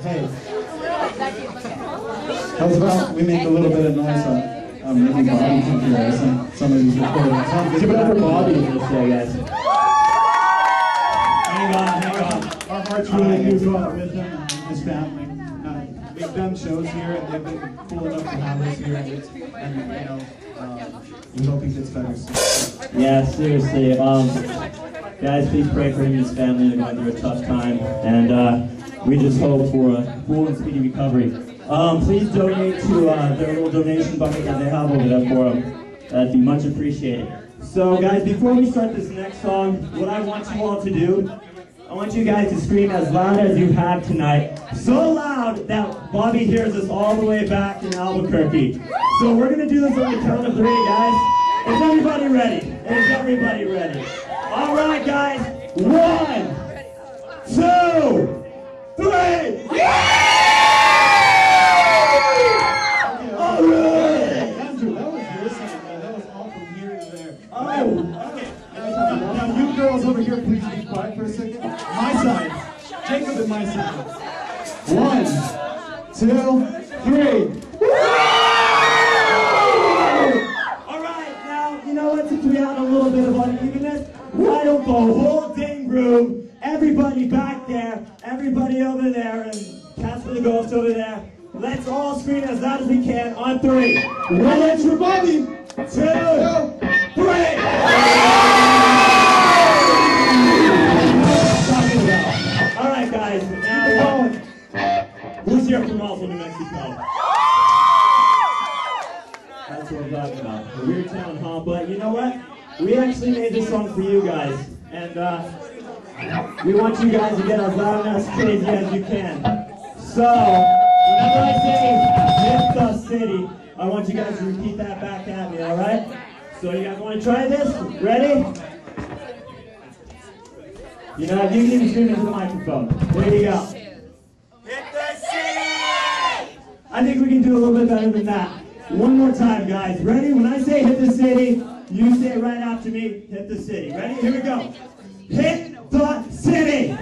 Hey. How's about we make a little bit of noise on um, maybe Bobby can hear some, some of these recordings. Give it up for Bobby in this show, guys. Hang on, hang on. Our hearts really do go out with him and his family. Uh, we've done shows here and they've been cool enough to have us here. And, and you know, um, we hope he gets better soon. Yeah, seriously. Um, guys, please pray for him and his family. They're going through a tough time, and uh, we just hope for a full and speedy recovery. Um, please donate to uh, their little donation bucket that they have over there for them. That'd be much appreciated. So, guys, before we start this next song, what I want you all to do, I want you guys to scream as loud as you have tonight. So loud that Bobby hears us all the way back in Albuquerque. So we're gonna do this on the count of three, guys. Is everybody ready? Is everybody ready? All right, guys. One, two, three. All right. Andrew, that was your man. That was here there. Oh. Okay. Now, now, you girls over here, please be quiet for a second. My side. Jacob and my side. One, two, three. All right, now, you know what? Since we had a little bit of unevenness, why don't the whole dang room, everybody back there, everybody over there, and Casper the Ghost over there, let's all scream as loud as we can on three. One, for Bobby. Two, three. All right, guys. Now, who's here from Roswell, New Mexico? That's what I'm talking about. A weird town, huh? But you know what? We actually made this song for you guys. And uh, we want you guys to get as loud and as crazy as you can. So, whenever I say hit the city, I want you guys to repeat that back at me, alright? So you guys want to try this? Ready? You know, you can scream into the microphone. There you go. I think we can do a little bit better than that. One more time, guys. Ready? When I say hit the city, you say it right after me. Hit the city. Ready? Here we go. Hit the city.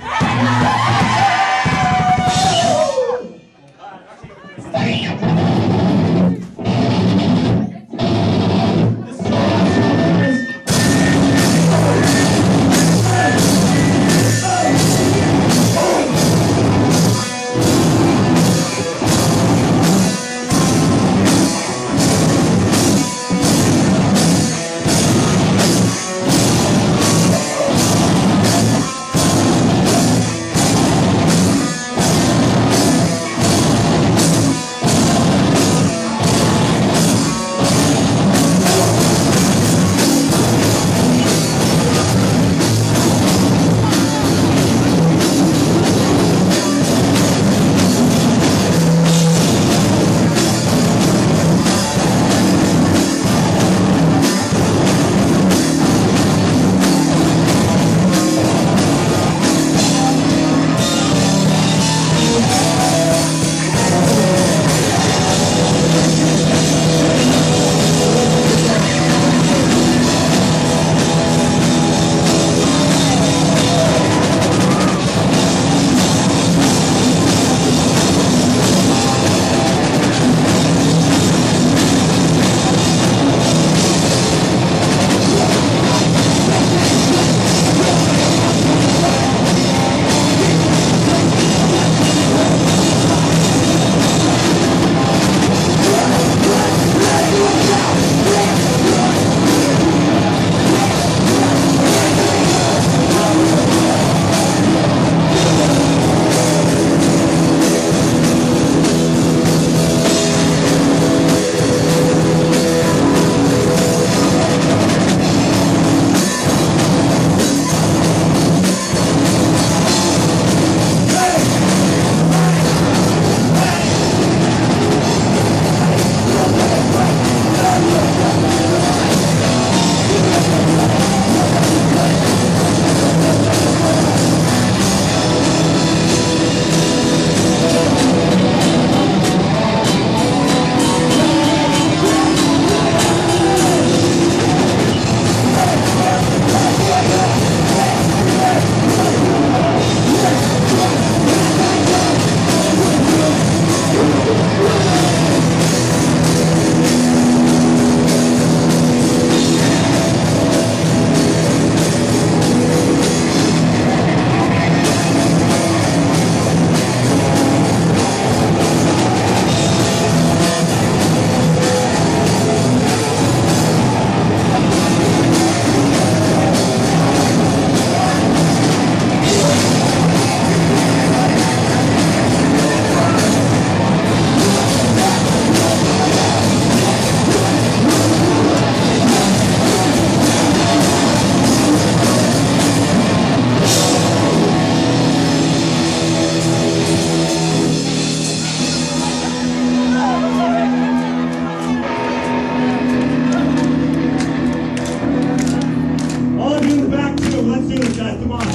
left.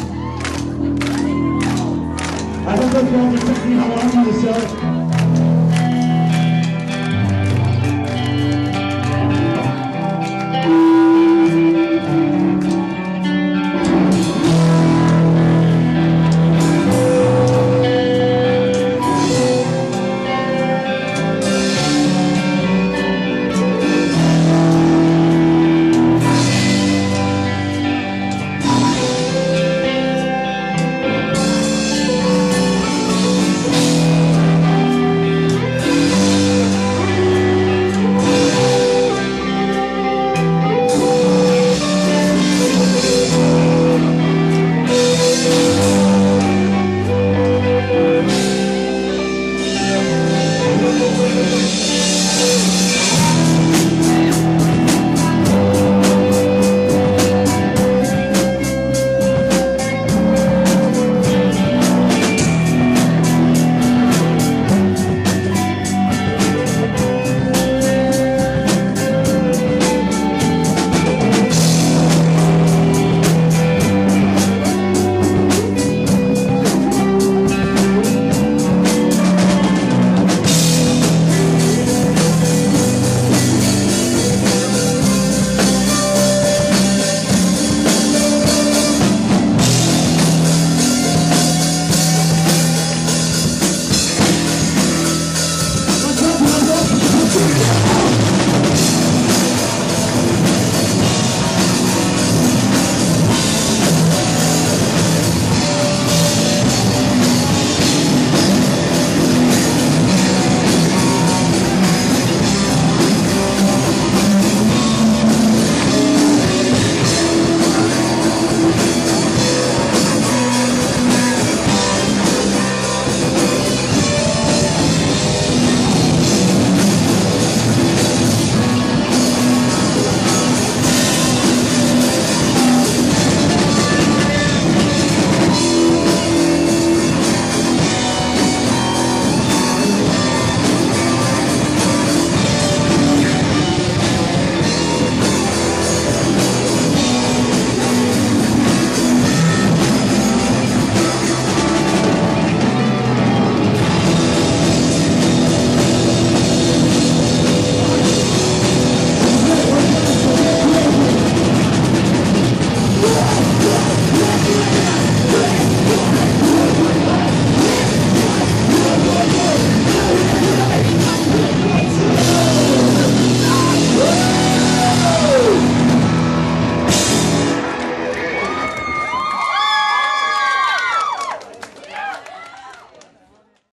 I don't know if y'all can pick me how long on the.